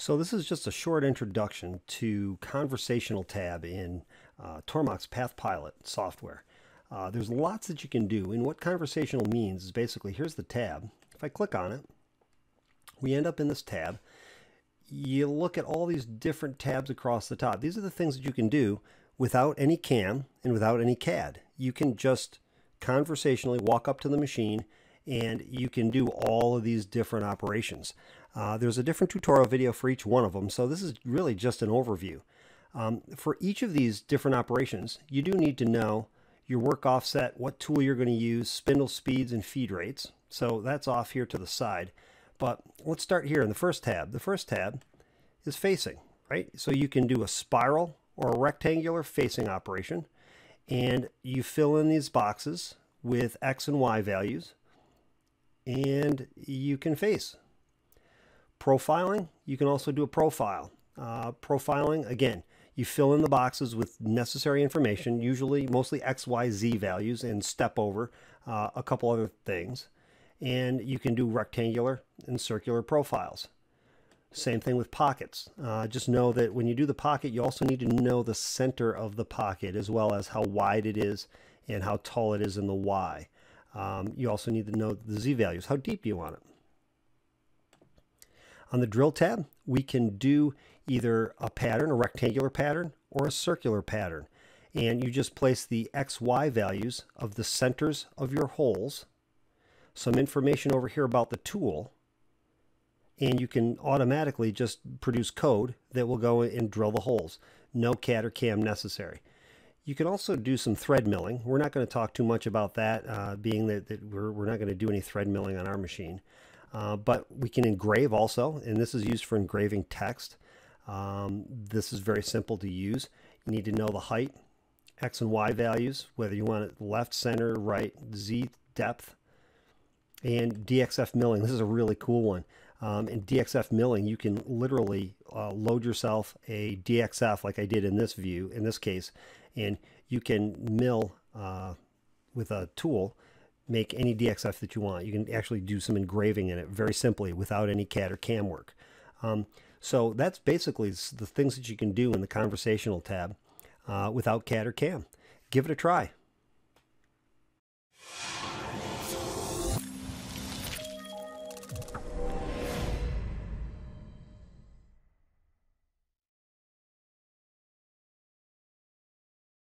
So this is just a short introduction to Conversational tab in uh, Tormach's PathPilot software. Uh, there's lots that you can do, and what conversational means is basically, here's the tab. If I click on it, we end up in this tab. You look at all these different tabs across the top. These are the things that you can do without any CAM and without any CAD. You can just conversationally walk up to the machine and you can do all of these different operations. Uh, there's a different tutorial video for each one of them, so this is really just an overview. Um, for each of these different operations, you do need to know your work offset, what tool you're going to use, spindle speeds, and feed rates. So that's off here to the side. But let's start here in the first tab. The first tab is facing, right? So you can do a spiral or a rectangular facing operation, and you fill in these boxes with X and Y values, and you can face. Profiling, you can also do a profile. Uh, profiling, again, you fill in the boxes with necessary information, usually mostly X, Y, Z values, and step over uh, a couple other things. And you can do rectangular and circular profiles. Same thing with pockets. Uh, just know that when you do the pocket, you also need to know the center of the pocket as well as how wide it is and how tall it is in the Y. Um, you also need to know the Z values. How deep do you want it? On the drill tab, we can do either a pattern, a rectangular pattern, or a circular pattern. And you just place the XY values of the centers of your holes, some information over here about the tool, and you can automatically just produce code that will go and drill the holes. No CAD or CAM necessary. You can also do some thread milling. We're not going to talk too much about that, uh, being that, that we're, we're not going to do any thread milling on our machine. Uh, but we can engrave also, and this is used for engraving text. Um, this is very simple to use. You need to know the height, X and Y values, whether you want it left, center, right, Z depth, and DXF milling. This is a really cool one. Um, in DXF milling, you can literally uh, load yourself a DXF like I did in this view, in this case, and you can mill uh, with a tool make any DXF that you want. You can actually do some engraving in it very simply without any CAD or CAM work. Um, so that's basically the things that you can do in the conversational tab uh, without CAD or CAM. Give it a try.